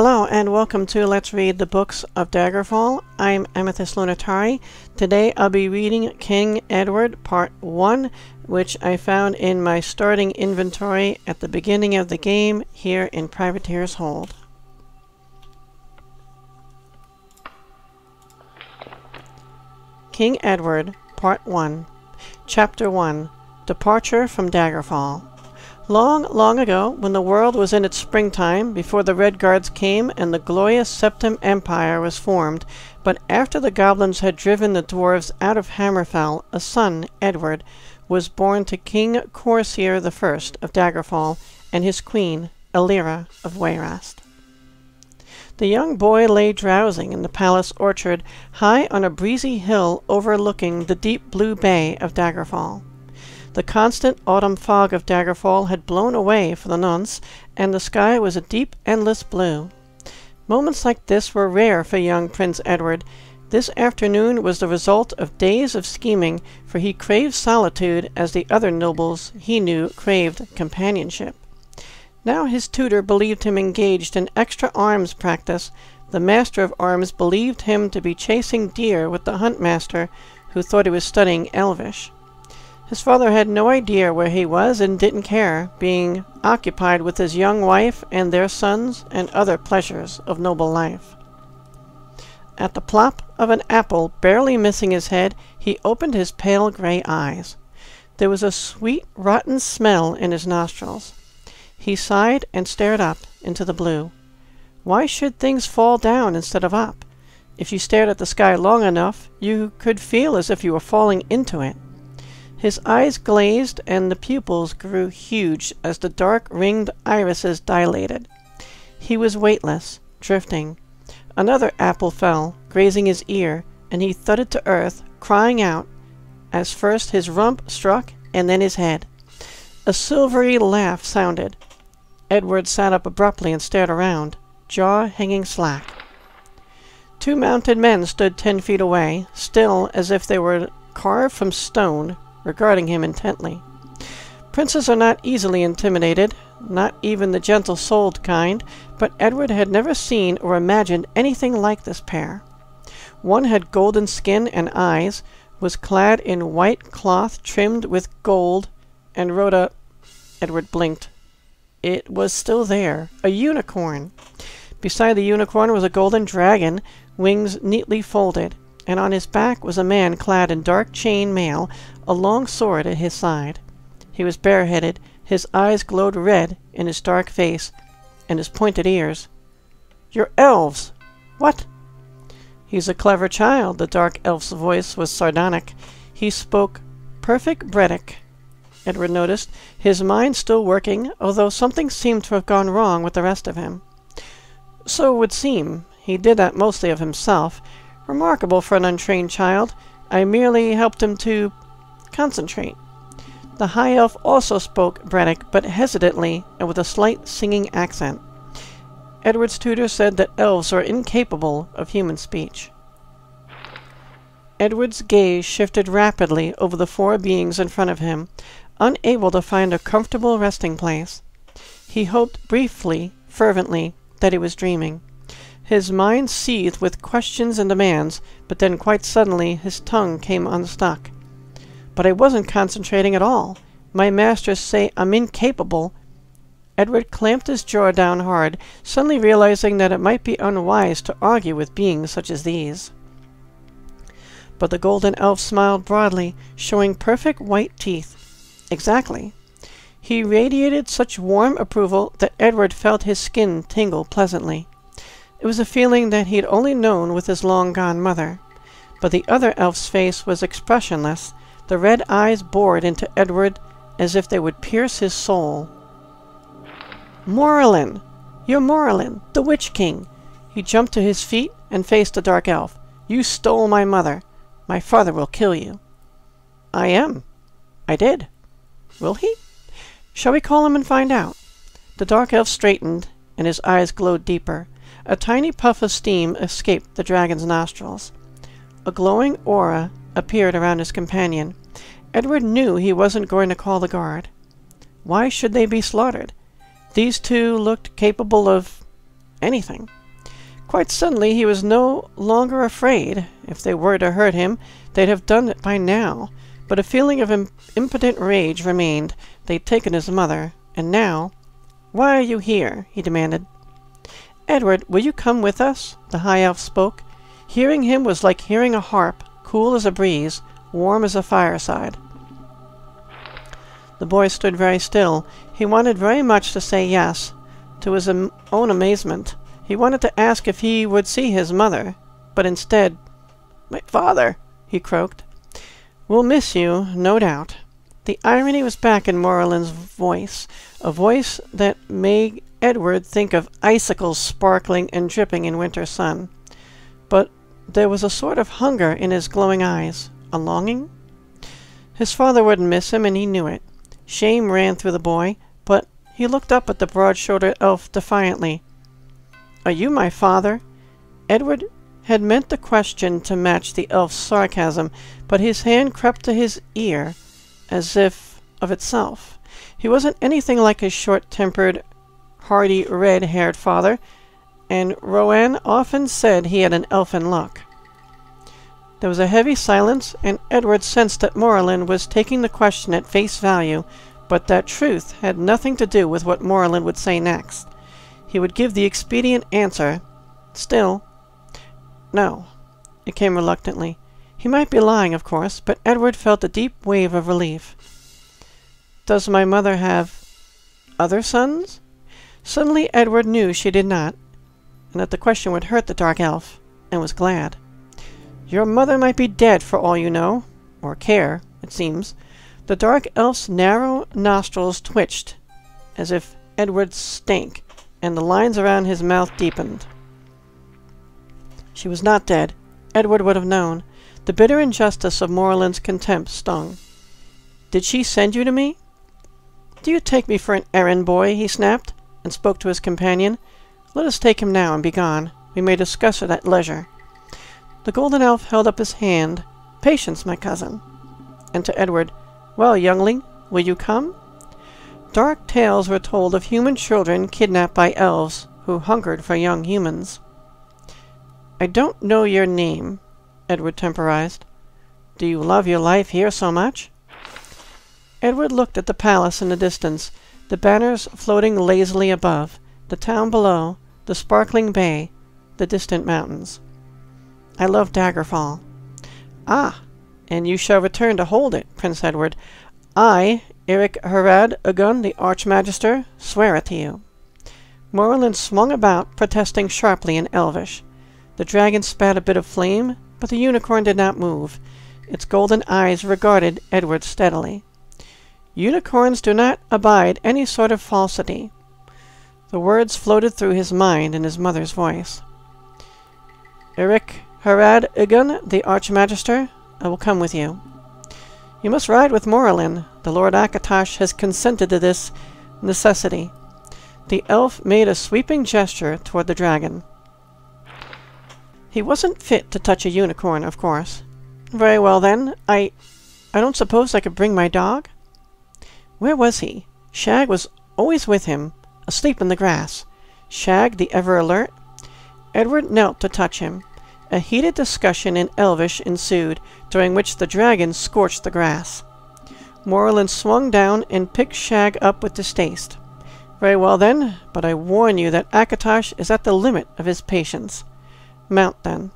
Hello and welcome to Let's Read the Books of Daggerfall. I'm Amethyst Lunitari. Today I'll be reading King Edward Part 1, which I found in my starting inventory at the beginning of the game here in Privateer's Hold. King Edward Part 1 Chapter 1 Departure from Daggerfall Long, long ago, when the world was in its springtime, before the Red Guards came and the glorious Septim Empire was formed, but after the goblins had driven the dwarves out of Hammerfell, a son, Edward, was born to King Corsair I of Daggerfall and his queen, Elira of Wayrest. The young boy lay drowsing in the palace orchard, high on a breezy hill overlooking the deep blue bay of Daggerfall. The constant autumn fog of Daggerfall had blown away for the nonce, and the sky was a deep, endless blue. Moments like this were rare for young Prince Edward. This afternoon was the result of days of scheming, for he craved solitude as the other nobles he knew craved companionship. Now his tutor believed him engaged in extra arms practice. The master of arms believed him to be chasing deer with the hunt master, who thought he was studying Elvish. His father had no idea where he was and didn't care, being occupied with his young wife and their sons and other pleasures of noble life. At the plop of an apple barely missing his head, he opened his pale gray eyes. There was a sweet, rotten smell in his nostrils. He sighed and stared up into the blue. Why should things fall down instead of up? If you stared at the sky long enough, you could feel as if you were falling into it. His eyes glazed and the pupils grew huge as the dark ringed irises dilated. He was weightless, drifting. Another apple fell, grazing his ear, and he thudded to earth, crying out, as first his rump struck and then his head. A silvery laugh sounded. Edward sat up abruptly and stared around, jaw hanging slack. Two mounted men stood ten feet away, still as if they were carved from stone, regarding him intently. Princes are not easily intimidated, not even the gentle souled kind, but Edward had never seen or imagined anything like this pair. One had golden skin and eyes, was clad in white cloth trimmed with gold, and rode a. Edward blinked. It was still there, a unicorn. Beside the unicorn was a golden dragon, wings neatly folded and on his back was a man clad in dark chain mail, a long sword at his side. He was bareheaded, his eyes glowed red in his dark face, and his pointed ears. You're elves! What? He's a clever child, the dark elf's voice was sardonic. He spoke perfect Bretic. Edward noticed, his mind still working, although something seemed to have gone wrong with the rest of him. So it would seem. He did that mostly of himself, Remarkable for an untrained child. I merely helped him to concentrate. The high elf also spoke Bretic, but hesitantly and with a slight singing accent. Edward's tutor said that elves are incapable of human speech. Edward's gaze shifted rapidly over the four beings in front of him, unable to find a comfortable resting place. He hoped briefly, fervently, that he was dreaming. His mind seethed with questions and demands, but then quite suddenly his tongue came unstuck. But I wasn't concentrating at all. My masters say I'm incapable. Edward clamped his jaw down hard, suddenly realizing that it might be unwise to argue with beings such as these. But the golden elf smiled broadly, showing perfect white teeth. Exactly. He radiated such warm approval that Edward felt his skin tingle pleasantly. It was a feeling that he had only known with his long-gone mother. But the other elf's face was expressionless, the red eyes bored into Edward as if they would pierce his soul. Moraelyn! You're Moraelyn, the Witch King! He jumped to his feet and faced the dark elf. You stole my mother. My father will kill you. I am. I did. Will he? Shall we call him and find out? The dark elf straightened, and his eyes glowed deeper. A tiny puff of steam escaped the dragon's nostrils. A glowing aura appeared around his companion. Edward knew he wasn't going to call the guard. Why should they be slaughtered? These two looked capable of anything. Quite suddenly, he was no longer afraid. If they were to hurt him, they'd have done it by now. But a feeling of Im- impotent rage remained. They'd taken his mother, and now. Why are you here? he demanded. Edward, will you come with us? The high elf spoke. Hearing him was like hearing a harp, cool as a breeze, warm as a fireside. The boy stood very still. He wanted very much to say yes. To his am- own amazement, he wanted to ask if he would see his mother, but instead, My father, he croaked. We'll miss you, no doubt. The irony was back in Moraelyn's voice, a voice that made Edward think of icicles sparkling and dripping in winter sun. But there was a sort of hunger in his glowing eyes, a longing. His father wouldn't miss him, and he knew it. Shame ran through the boy, but he looked up at the broad-shouldered elf defiantly. Are you my father? Edward had meant the question to match the elf's sarcasm, but his hand crept to his ear as if of itself. He wasn't anything like his short-tempered, hardy, red-haired father, and Rowan often said he had an elfin look. There was a heavy silence, and Edward sensed that Moraelyn was taking the question at face value, but that truth had nothing to do with what Moraelyn would say next. He would give the expedient answer. Still, no. It came reluctantly. He might be lying, of course, but Edward felt a deep wave of relief. Does my mother have other sons? Suddenly Edward knew she did not, and that the question would hurt the dark elf, and was glad. Your mother might be dead for all you know, or care, it seems. The dark elf's narrow nostrils twitched, as if Edward stank, and the lines around his mouth deepened. She was not dead. Edward would have known. The bitter injustice of Moraelyn's contempt stung. Did she send you to me? Do you take me for an errand boy? he snapped, and spoke to his companion. Let us take him now and be gone. We may discuss it at leisure. The golden elf held up his hand. Patience, my cousin. And to Edward, Well, youngling, will you come? Dark tales were told of human children kidnapped by elves who hungered for young humans. I don't know your name, Edward temporized. Do you love your life here so much? Edward looked at the palace in the distance, the banners floating lazily above, the town below, the sparkling bay, the distant mountains. I love Daggerfall. Ah, and you shall return to hold it, Prince Edward. I, Eric Harad Ugun, the Archmagister, swear it to you. Moraelyn swung about, protesting sharply in Elvish. The dragon spat a bit of flame, but the unicorn did not move. Its golden eyes regarded Edward steadily. Unicorns do not abide any sort of falsity. The words floated through his mind in his mother's voice. Eric Harad Igun, the Archmagister, I will come with you. You must ride with Moraelyn. The Lord Akatosh has consented to this necessity. The elf made a sweeping gesture toward the dragon. He wasn't fit to touch a unicorn, of course. Very well, then. I... I don't suppose I could bring my dog? Where was he? Shag was always with him, asleep in the grass. Shag, the ever alert? Edward knelt to touch him. A heated discussion in Elvish ensued, during which the dragon scorched the grass. Moraelyn swung down and picked Shag up with distaste. Very well, then, but I warn you that Akatosh is at the limit of his patience. Mount, then.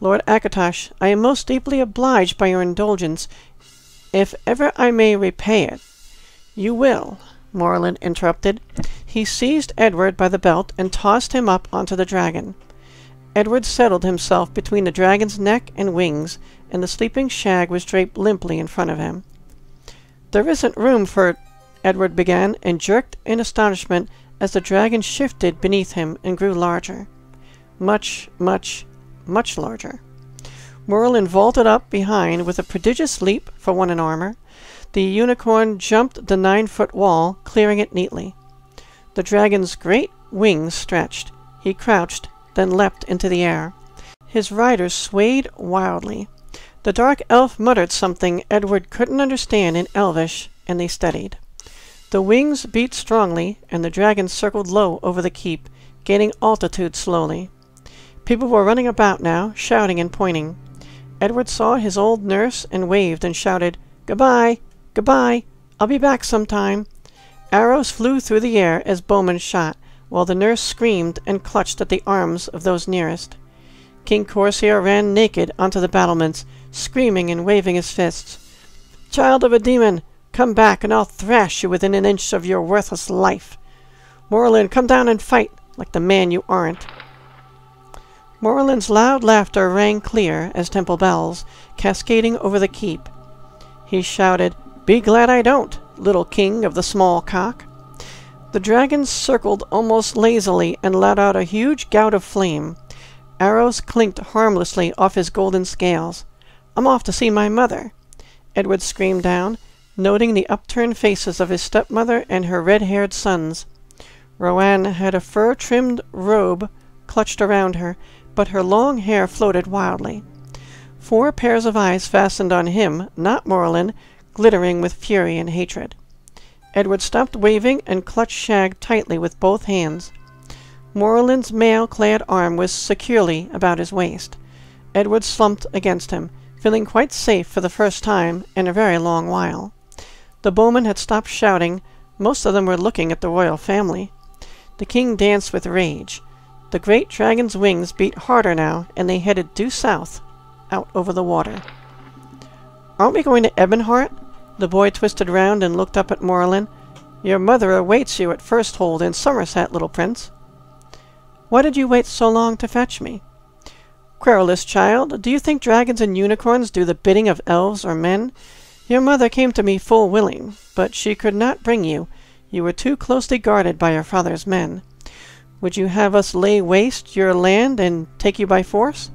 Lord Akatosh, I am most deeply obliged by your indulgence, if ever I may repay it. You will, Moraelyn interrupted. He seized Edward by the belt and tossed him up onto the dragon. Edward settled himself between the dragon's neck and wings, and the sleeping shag was draped limply in front of him. There isn't room for... Edward began, and jerked in astonishment as the dragon shifted beneath him and grew larger much, much, much larger. Moraelyn vaulted up behind with a prodigious leap for one in armor. The unicorn jumped the nine foot wall, clearing it neatly. The dragon's great wings stretched. He crouched, then leapt into the air. His rider swayed wildly. The dark elf muttered something Edward couldn't understand in Elvish, and they steadied. The wings beat strongly, and the dragon circled low over the keep, gaining altitude slowly. People were running about now, shouting and pointing. Edward saw his old nurse and waved and shouted, Goodbye! Goodbye! I'll be back sometime. Arrows flew through the air as Bowman shot, while the nurse screamed and clutched at the arms of those nearest. King Corsair ran naked onto the battlements, screaming and waving his fists. Child of a demon, come back and I'll thrash you within an inch of your worthless life. Moraelyn, come down and fight, like the man you aren't. Moraelyn's loud laughter rang clear as temple bells, cascading over the keep. He shouted, Be glad I don't, little king of the small cock. The dragon circled almost lazily and let out a huge gout of flame. Arrows clinked harmlessly off his golden scales. I'm off to see my mother. Edward screamed down, noting the upturned faces of his stepmother and her red-haired sons. Rowan had a fur-trimmed robe clutched around her, but her long hair floated wildly. Four pairs of eyes fastened on him, not Moraelyn, glittering with fury and hatred. Edward stopped waving and clutched Shag tightly with both hands. Moraelyn's mail-clad arm was securely about his waist. Edward slumped against him, feeling quite safe for the first time in a very long while. The bowmen had stopped shouting. Most of them were looking at the royal family. The king danced with rage. The great dragon's wings beat harder now, and they headed due south, out over the water. Aren't we going to Ebonheart? The boy twisted round and looked up at Moraelyn. Your mother awaits you at Firsthold in Somerset, little prince. Why did you wait so long to fetch me? Querulous child, do you think dragons and unicorns do the bidding of elves or men? Your mother came to me full willing, but she could not bring you. You were too closely guarded by your father's men. Would you have us lay waste your land and take you by force?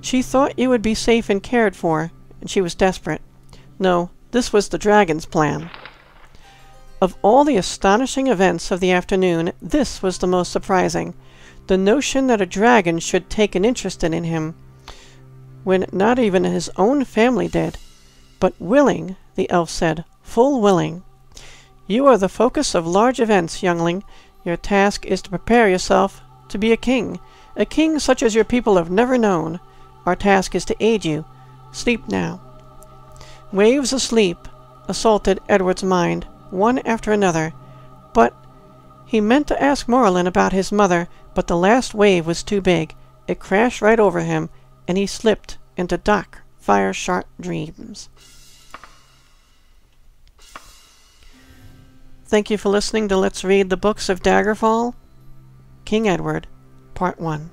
She thought you would be safe and cared for, and she was desperate. No, this was the dragon's plan. Of all the astonishing events of the afternoon, this was the most surprising the notion that a dragon should take an interest in him, when not even his own family did. But willing, the elf said, full willing. You are the focus of large events, youngling. Your task is to prepare yourself to be a king, a king such as your people have never known. Our task is to aid you. Sleep now. Waves asleep assaulted Edward's mind, one after another, but he meant to ask Moraelyn about his mother, but the last wave was too big. It crashed right over him, and he slipped into dark, fire-sharp dreams. Thank you for listening to Let's Read the Books of Daggerfall, King Edward, Part 1.